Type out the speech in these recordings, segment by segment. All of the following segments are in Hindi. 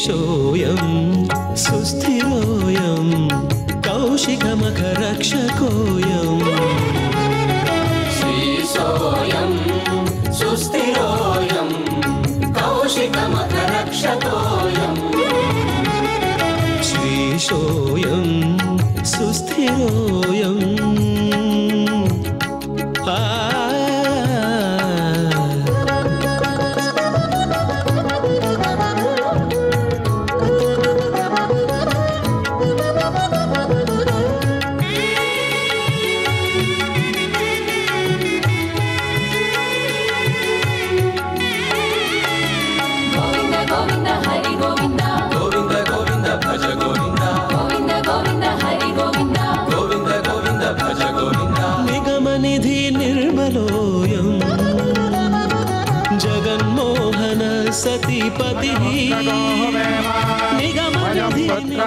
स्थिरोऽिकमकरक्षकोऽयं सुस्थिरोऽयं कौशिकमखरक्षकोऽयम् श्रीशोऽयं सुस्थिरोऽयं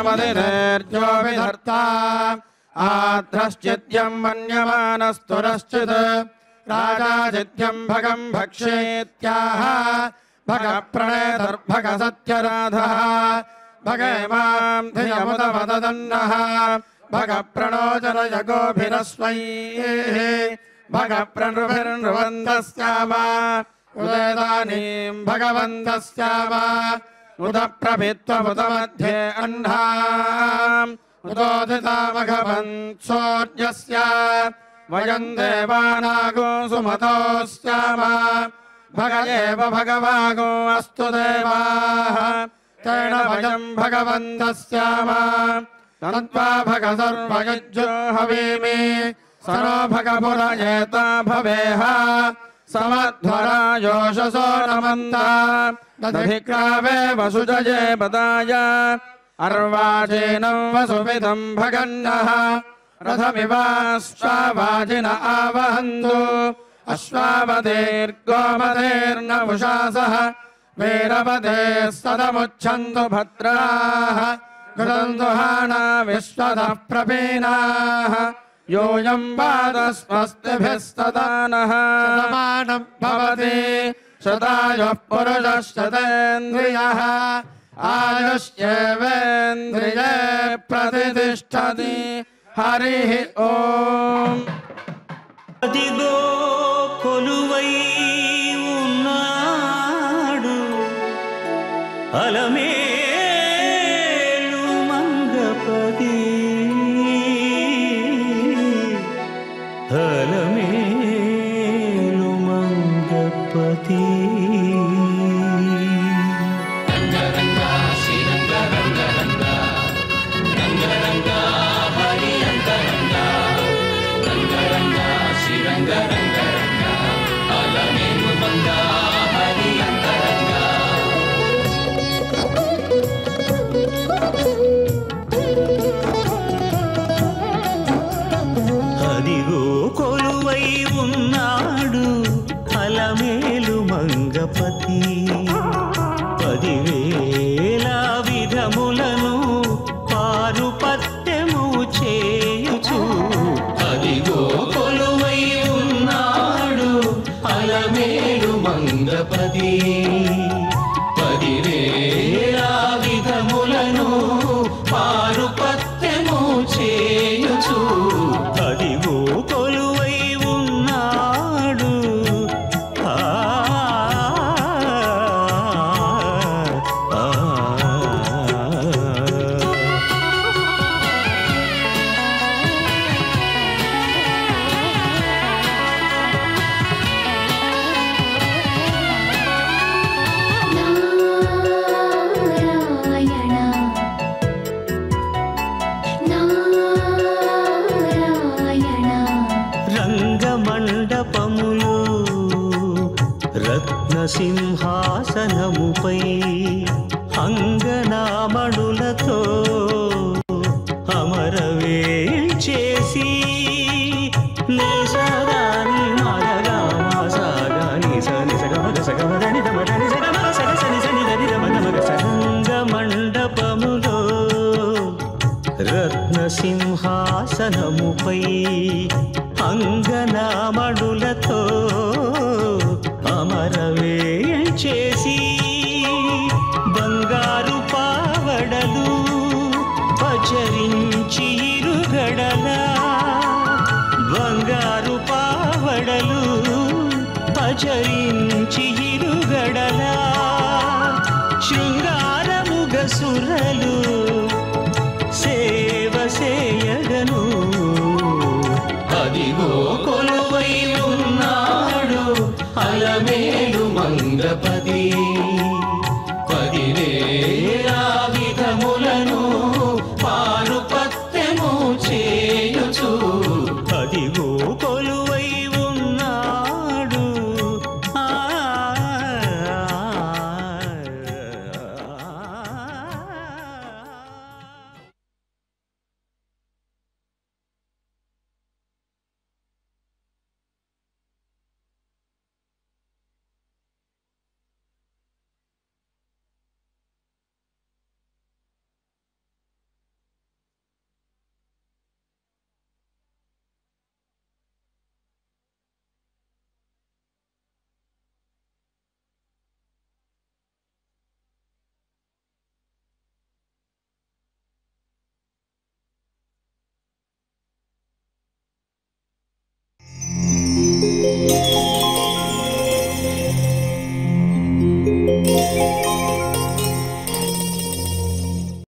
मदिनेर्यो विधर्ता आद्रश्चित्यम् मन्यमानस्तुरश्चित् भक्षे भग भक्षेत्याह। भगप्रणेतर्भगसत्यराधः भगे माम् धियमुदमदन्नः भगप्रणोचनयगोभिरस्वैः भगप्रनृभिर्नृवन्दस्याम उदेदानीम् भगवन्तस्याम। उत प्रभित्वमुतमध्ये अह्ना उतोदितामघवन् सूर्यस्य वयम् देवानागो सुमतो स्याम भग एव भगवागो अस्तु देवाः। तेन वयम् भगवन्तः स्याम तन्त्वा भग सर्वयज्जो हवीमि। सरो भगपुरयेता भवेः समध्वराजोषसो नमन्ता। दधिक्रावे वसुजये पदाय अर्वाचीनम् वसुमिदम् भगन्नः। रथमिवाश्वाजिन आवहन्तु। अश्वापतेर्गोपतेर्नपुषासः वीरपतेः सदमुच्छन्तु भद्राः। कृतन्तु हाणा विश्वतः प्रवीणाः योऽयं पादस्वस्तिभिस्तदा नः शतमानं भवति। शतायुः पुरुषशतेन्द्रियः आयुष्येवेन्द्रिये प्रतिष्ठति। हरिः ओम्। పదివేల విధములను పారుపత్యము చేయుచు. అదిగో కొలువై ఉన్నాడు అలమేలు మంగపతి. సింహాసనముపై అంగనామణులతో అమరవేల్ చేసి నిసరాని సింహాసనముపై అంగనామణులతో బంగారు పావడలు పచరించి ఇరుగడల. బంగారు పావడలు పచరించి ఇరుగడల. శృంగారముగ సురలు సేవ సేయడను అదిగో కొలువై ఉన్నాడు అలమేలు మంగపతి. Hey.